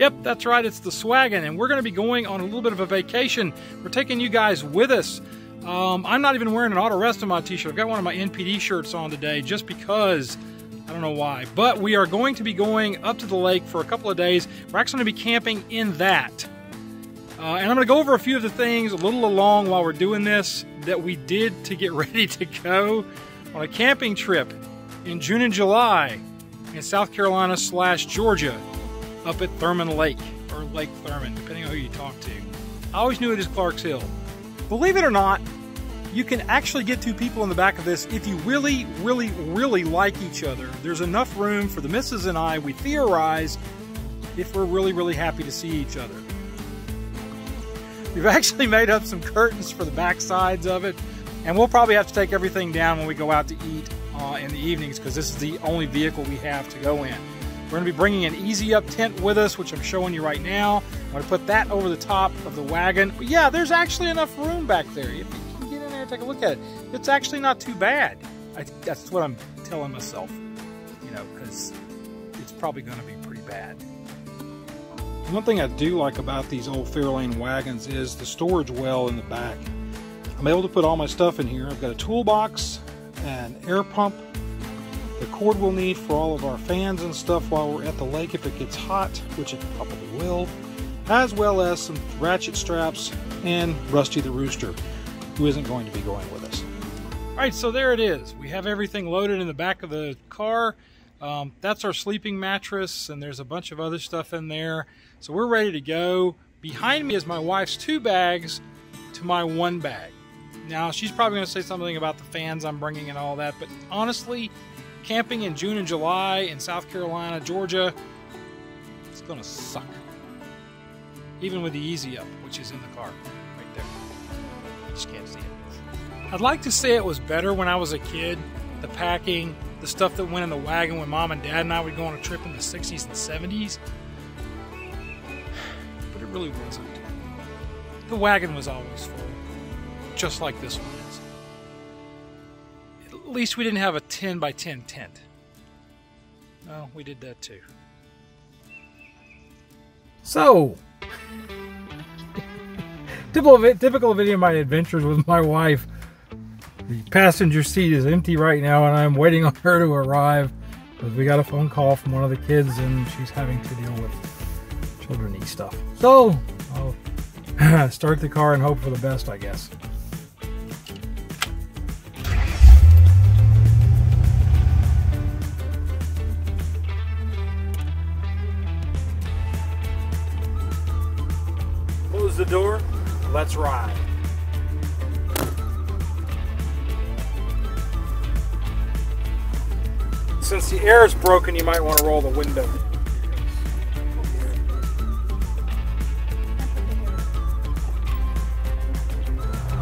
Yep, that's right, it's the Swaggin, and we're going to be going on a little bit of a vacation. We're taking you guys with us. Um, I'm not even wearing an Autorestomod t-shirt. I've got one of my NPD shirts on today just because, I don't know why. But we are going to be going up to the lake for a couple of days. We're actually going to be camping in that. Uh, and I'm going to go over a few of the things a little along while we're doing this that we did to get ready to go on a camping trip in June and July in South Carolina slash Georgia up at Thurmond Lake, or Lake Thurmond, depending on who you talk to. I always knew it as Clarks Hill. Believe it or not, you can actually get two people in the back of this if you really, really, really like each other. There's enough room for the missus and I, we theorize, if we're really, really happy to see each other. We've actually made up some curtains for the back sides of it, and we'll probably have to take everything down when we go out to eat uh, in the evenings because this is the only vehicle we have to go in. We're to be bringing an easy up tent with us, which I'm showing you right now. I'm to put that over the top of the wagon. But yeah, there's actually enough room back there. If you can get in there take a look at it, it's actually not too bad. I, that's what I'm telling myself, you know, because it's probably going to be pretty bad. One thing I do like about these old Fairlane wagons is the storage well in the back. I'm able to put all my stuff in here. I've got a toolbox, an air pump, the cord we'll need for all of our fans and stuff while we're at the lake if it gets hot, which it probably will, as well as some ratchet straps and Rusty the Rooster, who isn't going to be going with us. All right, so there it is. We have everything loaded in the back of the car. Um, that's our sleeping mattress, and there's a bunch of other stuff in there. So we're ready to go. Behind me is my wife's two bags to my one bag. Now, she's probably going to say something about the fans I'm bringing and all that, but honestly, camping in June and July in South Carolina, Georgia, it's to suck. Even with the Easy Up, which is in the car right there. You just can't see it. I'd like to say it was better when I was a kid. The packing, the stuff that went in the wagon when mom and dad and I would go on a trip in the 60s and 70s. But it really wasn't. The wagon was always full, just like this one least we didn't have a 10 by 10 tent. No, we did that too. So, typical, typical video of my adventures with my wife. The passenger seat is empty right now, and I'm waiting on her to arrive because we got a phone call from one of the kids, and she's having to deal with children stuff. So, I'll start the car and hope for the best, I guess. Let's ride. Since the air is broken, you might want to roll the window.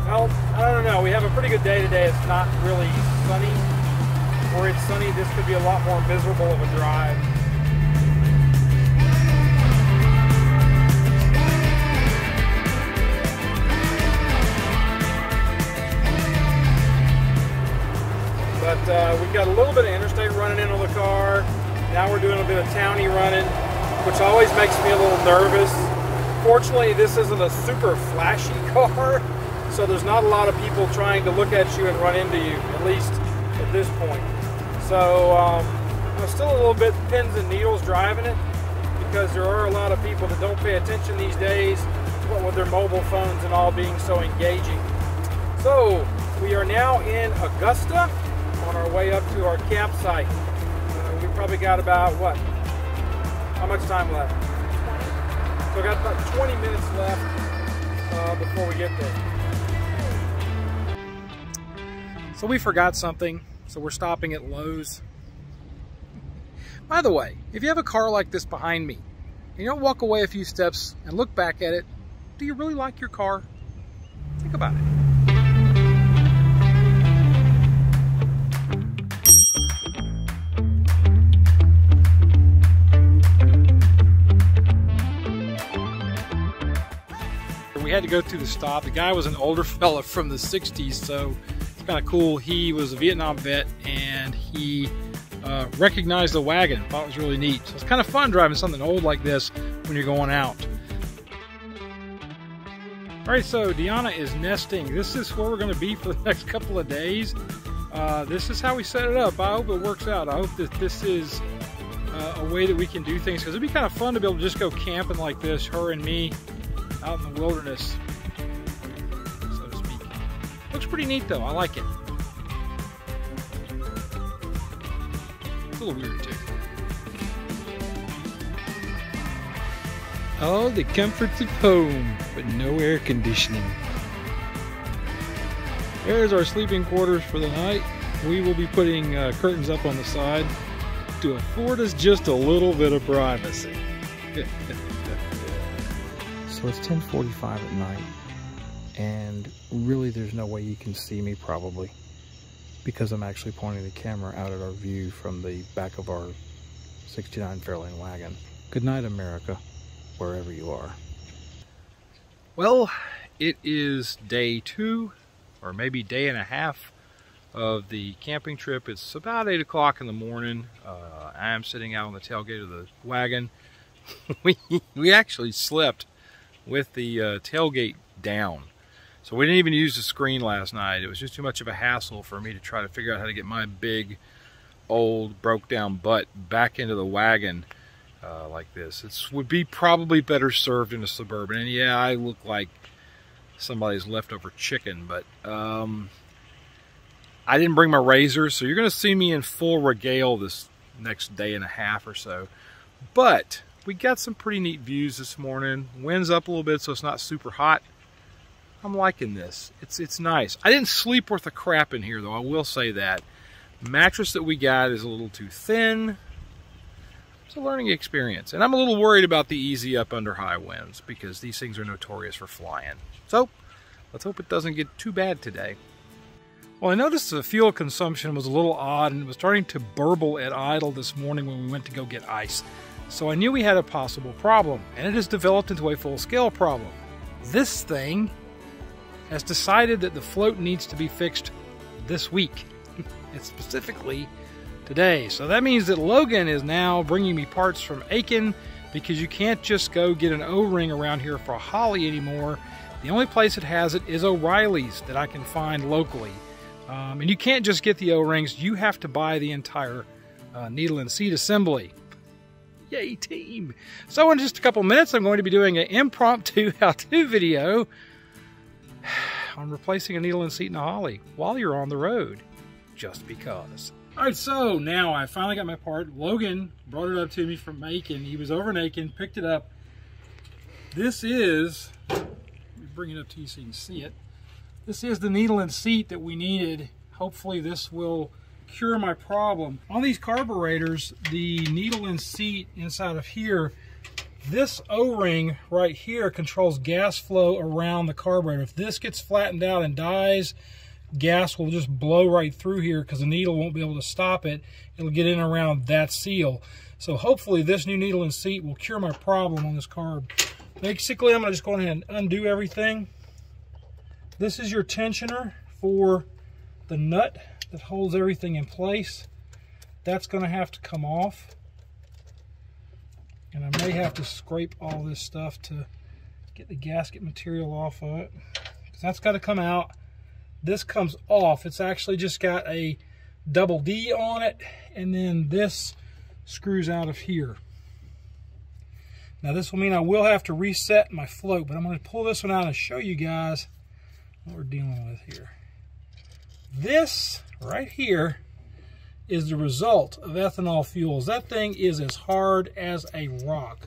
Well, I don't know. We have a pretty good day today. It's not really sunny. Where it's sunny, this could be a lot more miserable of a drive. But uh, we've got a little bit of interstate running into the car. Now we're doing a bit of towny running, which always makes me a little nervous. Fortunately, this isn't a super flashy car, so there's not a lot of people trying to look at you and run into you, at least at this point. So um, I'm still a little bit pins and needles driving it because there are a lot of people that don't pay attention these days, what with their mobile phones and all being so engaging. So we are now in Augusta our way up to our campsite. Uh, we probably got about what? How much time left? So I got about 20 minutes left uh, before we get there. So we forgot something, so we're stopping at Lowe's. By the way, if you have a car like this behind me, and you don't walk away a few steps and look back at it, do you really like your car? Think about it. We had to go through the stop. The guy was an older fella from the 60s, so it's kind of cool. He was a Vietnam vet and he uh, recognized the wagon. Thought it was really neat. So it's kind of fun driving something old like this when you're going out. All right, so Deanna is nesting. This is where we're going to be for the next couple of days. Uh, this is how we set it up. I hope it works out. I hope that this is uh, a way that we can do things because it'd be kind of fun to be able to just go camping like this, her and me, out in the wilderness, so to speak. Looks pretty neat though. I like it. It's a little weird too. All the comforts of home, but no air conditioning. There's our sleeping quarters for the night. We will be putting uh, curtains up on the side to afford us just a little bit of privacy. so it's 10:45 at night, and really there's no way you can see me probably because I'm actually pointing the camera out at our view from the back of our 69 Fairlane wagon. Good night, America wherever you are. Well, it is day two, or maybe day and a half of the camping trip. It's about 8 o'clock in the morning. Uh, I am sitting out on the tailgate of the wagon. we, we actually slept with the uh, tailgate down. So we didn't even use the screen last night. It was just too much of a hassle for me to try to figure out how to get my big, old, broke down butt back into the wagon uh, like this. It would be probably better served in a Suburban. And yeah, I look like somebody's leftover chicken, but um, I didn't bring my razor, so you're going to see me in full regale this next day and a half or so. But we got some pretty neat views this morning. Wind's up a little bit, so it's not super hot. I'm liking this. It's it's nice. I didn't sleep worth a crap in here, though. I will say that. mattress that we got is a little too thin it's a learning experience. And I'm a little worried about the easy up under high winds because these things are notorious for flying. So let's hope it doesn't get too bad today. Well, I noticed the fuel consumption was a little odd and it was starting to burble at idle this morning when we went to go get ice. So I knew we had a possible problem, and it has developed into a full-scale problem. This thing has decided that the float needs to be fixed this week. and specifically today. So that means that Logan is now bringing me parts from Aiken because you can't just go get an O-ring around here for a Holley anymore. The only place it has it is O'Reilly's that I can find locally. Um, and you can't just get the O-rings, you have to buy the entire uh, needle and seat assembly. Yay, team! So in just a couple minutes, I'm going to be doing an impromptu how-to video on replacing a needle and seat in a Holley while you're on the road, just because. All right, so now I finally got my part. Logan brought it up to me from Aiken. He was over in Aiken, picked it up. This is, bring it up to you so you can see it. This is the needle and seat that we needed. Hopefully this will cure my problem. On these carburetors, the needle and seat inside of here, this O-ring right here controls gas flow around the carburetor. If this gets flattened out and dies, gas will just blow right through here because the needle won't be able to stop it. It'll get in around that seal. So hopefully this new needle and seat will cure my problem on this carb. Basically, I'm going to just go ahead and undo everything. This is your tensioner for the nut that holds everything in place. That's going to have to come off. And I may have to scrape all this stuff to get the gasket material off of it. Because that's got to come out this comes off. It's actually just got a double D on it, and then this screws out of here. Now this will mean I will have to reset my float, but I'm going to pull this one out and show you guys what we're dealing with here. This right here is the result of ethanol fuels. That thing is as hard as a rock.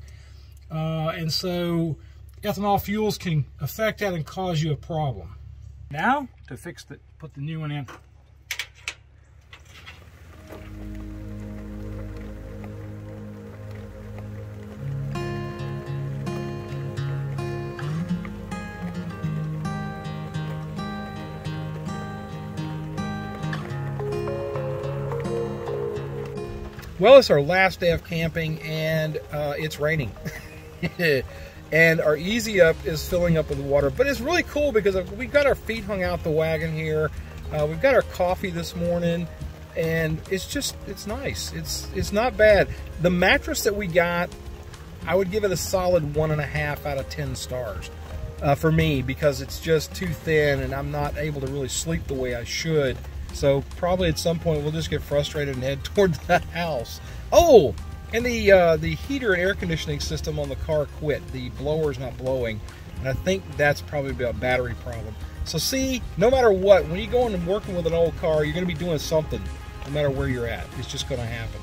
Uh, and so ethanol fuels can affect that and cause you a problem. Now, to fix it, put the new one in. Well, it's our last day of camping and uh, it's raining. and our easy up is filling up with water. But it's really cool because we've got our feet hung out the wagon here. Uh, we've got our coffee this morning and it's just, it's nice. It's, it's not bad. The mattress that we got I would give it a solid one and a half out of 10 stars uh, for me because it's just too thin and I'm not able to really sleep the way I should. So probably at some point we'll just get frustrated and head toward the house. Oh, and the uh, the heater and air conditioning system on the car quit. The blower is not blowing, and I think that's probably a battery problem. So see, no matter what, when you go in and working with an old car, you're going to be doing something, no matter where you're at. It's just going to happen.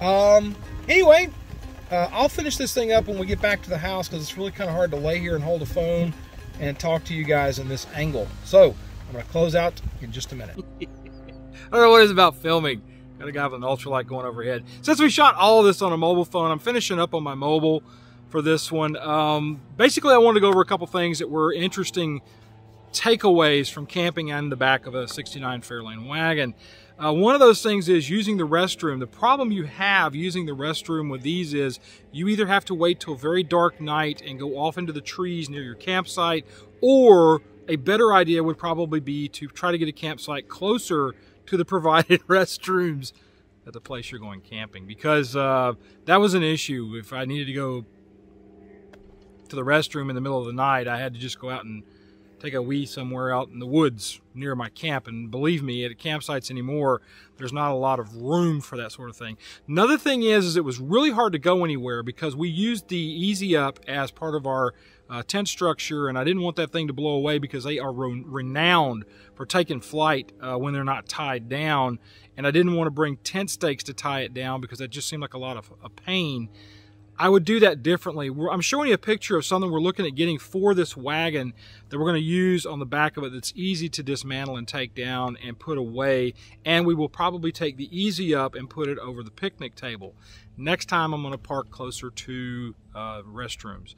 Um, anyway, uh, I'll finish this thing up when we get back to the house because it's really kind of hard to lay here and hold a phone and talk to you guys in this angle. So I'm going to close out in just a minute. I don't know what it's about filming. Got a guy with an ultralight going overhead. Since we shot all this on a mobile phone, I'm finishing up on my mobile for this one. Um, basically, I wanted to go over a couple things that were interesting takeaways from camping in the back of a 69 Fairlane wagon. Uh, one of those things is using the restroom. The problem you have using the restroom with these is you either have to wait till a very dark night and go off into the trees near your campsite, or a better idea would probably be to try to get a campsite closer to the provided restrooms at the place you're going camping because uh, that was an issue. If I needed to go to the restroom in the middle of the night, I had to just go out and take a wee somewhere out in the woods near my camp. And believe me, at campsites anymore, there's not a lot of room for that sort of thing. Another thing is, is it was really hard to go anywhere because we used the Easy Up as part of our uh, tent structure, and I didn't want that thing to blow away because they are re renowned for taking flight uh, when they're not tied down. And I didn't want to bring tent stakes to tie it down because that just seemed like a lot of a pain. I would do that differently. I'm showing you a picture of something we're looking at getting for this wagon that we're going to use on the back of it that's easy to dismantle and take down and put away. And we will probably take the easy up and put it over the picnic table. Next time I'm going to park closer to uh, restrooms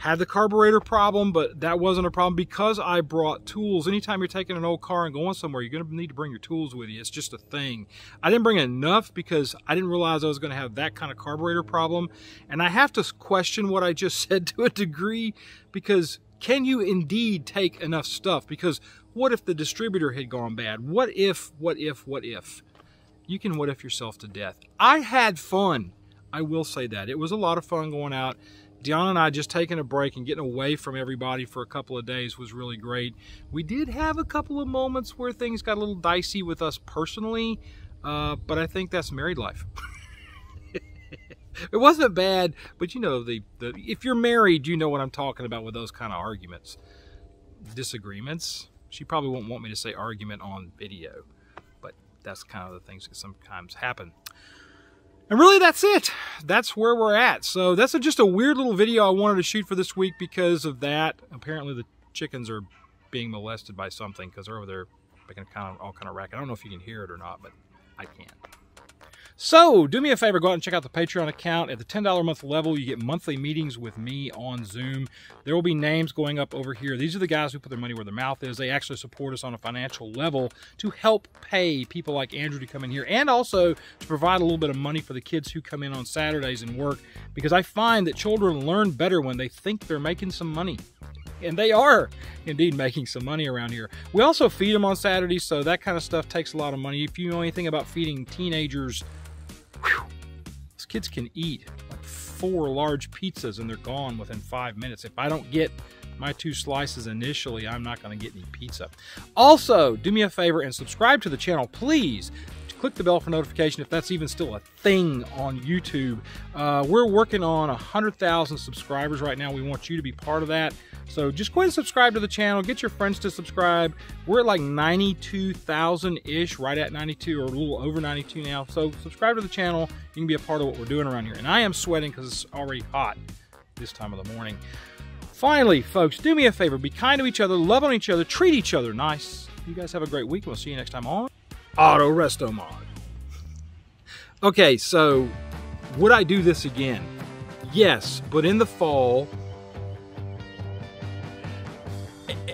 had the carburetor problem, but that wasn't a problem because I brought tools. Anytime you're taking an old car and going somewhere, you're going to need to bring your tools with you. It's just a thing. I didn't bring enough because I didn't realize I was going to have that kind of carburetor problem. And I have to question what I just said to a degree because can you indeed take enough stuff? Because what if the distributor had gone bad? What if, what if, what if? You can what if yourself to death. I had fun. I will say that. It was a lot of fun going out Dion and I just taking a break and getting away from everybody for a couple of days was really great. We did have a couple of moments where things got a little dicey with us personally, uh, but I think that's married life. it wasn't bad, but you know, the, the if you're married, you know what I'm talking about with those kind of arguments. Disagreements. She probably won't want me to say argument on video, but that's kind of the things that sometimes happen. And really, that's it. That's where we're at. So that's a, just a weird little video I wanted to shoot for this week because of that. Apparently, the chickens are being molested by something because they're over there making kind of all kind of racket. I don't know if you can hear it or not, but I can. So, do me a favor, go out and check out the Patreon account. At the $10 a month level, you get monthly meetings with me on Zoom. There will be names going up over here. These are the guys who put their money where their mouth is. They actually support us on a financial level to help pay people like Andrew to come in here and also to provide a little bit of money for the kids who come in on Saturdays and work because I find that children learn better when they think they're making some money and they are indeed making some money around here. We also feed them on Saturdays, so that kind of stuff takes a lot of money. If you know anything about feeding teenagers kids can eat like four large pizzas and they're gone within five minutes. If I don't get my two slices initially, I'm not going to get any pizza. Also, do me a favor and subscribe to the channel, please. Click the bell for notification if that's even still a thing on YouTube. Uh, we're working on 100,000 subscribers right now. We want you to be part of that. So just go ahead and subscribe to the channel. Get your friends to subscribe. We're at like 92,000-ish, right at 92 or a little over 92 now. So subscribe to the channel. You can be a part of what we're doing around here. And I am sweating because it's already hot this time of the morning. Finally, folks, do me a favor. Be kind to each other, love on each other, treat each other nice. You guys have a great week. We'll see you next time on Auto Resto Mod. Okay, so would I do this again? Yes, but in the fall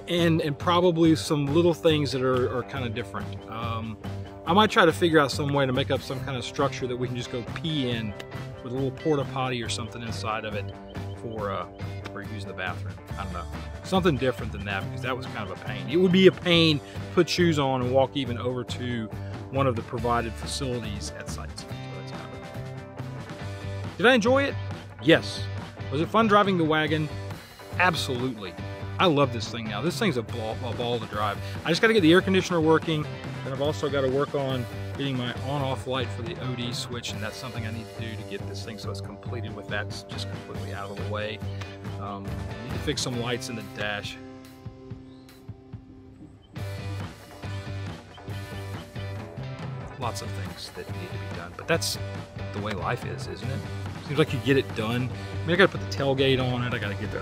and and probably some little things that are, are kind of different. Um, I might try to figure out some way to make up some kind of structure that we can just go pee in with a little porta potty or something inside of it for uh, for using the bathroom. I don't know. Something different than that because that was kind of a pain. It would be a pain to put shoes on and walk even over to one of the provided facilities at sites. So kind of Did I enjoy it? Yes, Was it fun driving the wagon? Absolutely. I love this thing now. This thing's a ball, a ball to drive. I just got to get the air conditioner working, and I've also got to work on getting my on-off light for the OD switch, and that's something I need to do to get this thing so it's completed with that just completely out of the way. Um, I need to fix some lights in the dash. Lots of things that need to be done, but that's the way life is, isn't it? Seems like you get it done. I mean, I gotta put the tailgate on it. I gotta get the.